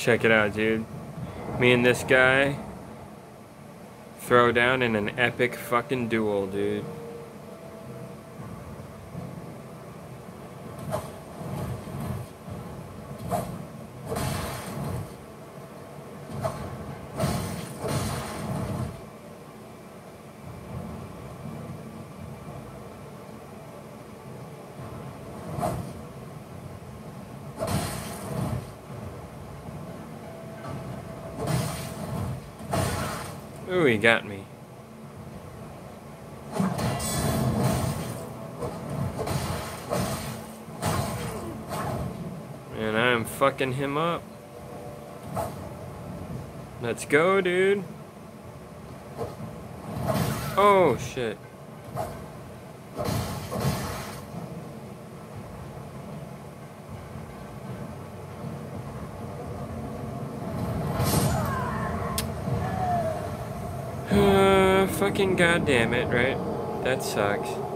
Check it out, dude. Me and this guy throw down in an epic fucking duel, dude. Ooh, he got me. And I'm fucking him up. Let's go, dude. Oh, shit. Fucking goddamn it, right? That sucks.